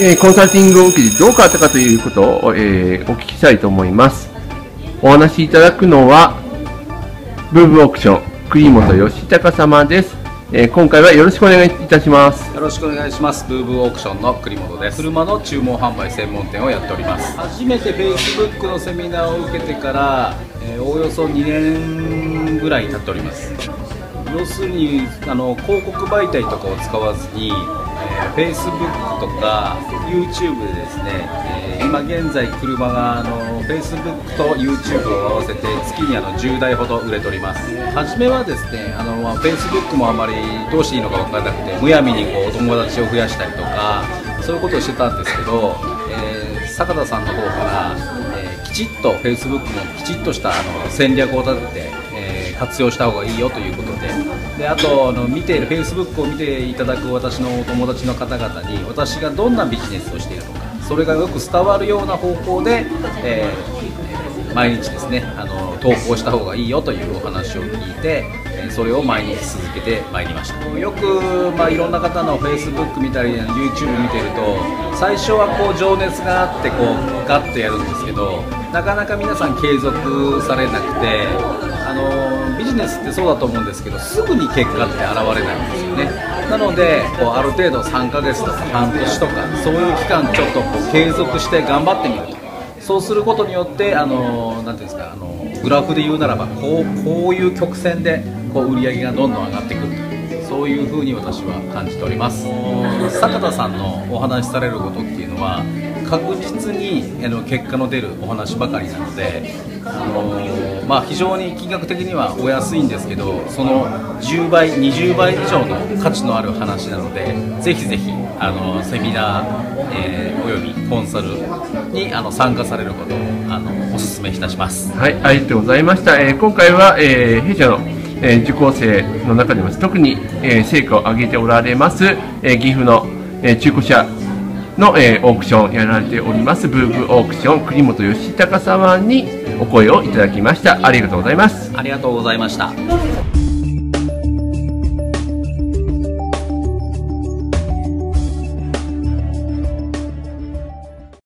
えー、コンサルティングを受けてどう変わったかということを、えー、お聞きしたいと思います。お話しいただくのは、ブーブオークション、栗本義孝様です。えー、今回はよろしくお願いいたします。よろしくお願いします。ブーブーオークションの栗本です。車の注文販売専門店をやっております。初めて Facebook のセミナーを受けてから、えー、おおよそ2年ぐらい経っております。要するにあの広告媒体とかを使わずに、えー、Facebook とか YouTube でですね、えー、今現在車があの Facebook と YouTube を合わせて月にあの10台ほど売れております。初めはですねあの、まあ、Facebook もあまりどうしていいのか分からなくてむやみにこうお友達を増やしたりとかそういうことをしてたんですけど、えー、坂田さんの方から、えー、きちっと Facebook もきちっとしたあの戦略を立てて活用した方がいいよということで。であとあの見ている Facebook を見ていただく私のお友達の方々に私がどんなビジネスをしているのかそれがよく伝わるような方法で、えー、毎日ですねあの投稿した方がいいよというお話を聞いてそれを毎日続けてまいりました。よく、まあ、いろんな方の Facebook 見たり YouTube 見てると最初はこう情熱があってこうガッとやるんですけどなかなか皆さん継続されなくてあのビジネスってそうだと思うんですけどすぐに結果って現れないんですよね。なのでこうある程度3ヶ月とか半年とかそういう期間ちょっとこう継続して頑張ってみると。そうすることによってあのなていうんですかあのグラフで言うならばこうこういう曲線でこう売り上げがどんどん上がってくると。そういうふうに私は感じております。坂田さんのお話しされることっていうのは確実にあの結果の出るお話ばかりなので、あのー、まあ、非常に金額的にはお安いんですけどその10倍20倍以上の価値のある話なのでぜひぜひあのセミナー、えー、およびコンサルにあの参加されることをあのお勧めいたします。はいありがとうございました、えー、今回は、えー、弊社のえー、受講生の中でも特に、えー、成果を上げておられます、えー、岐阜の、えー、中古車の、えー、オークションやられておりますブーブーオークション栗本義孝様にお声をいただきました。ありがとうございます。ありがとうございました。